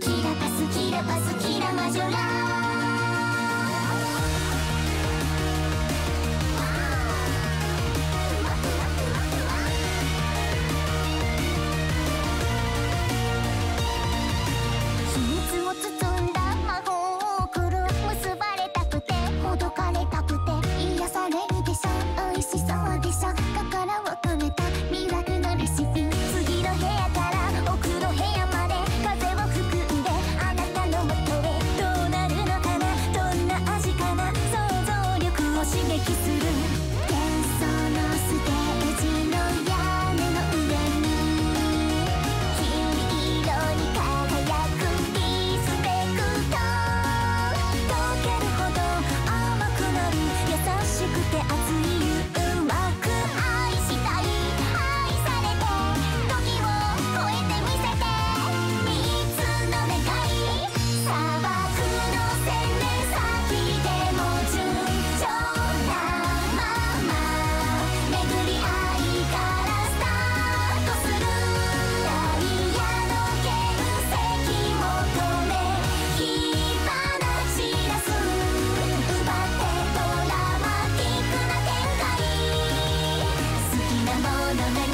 キラパスキラパスキラマジョラ撃するの願い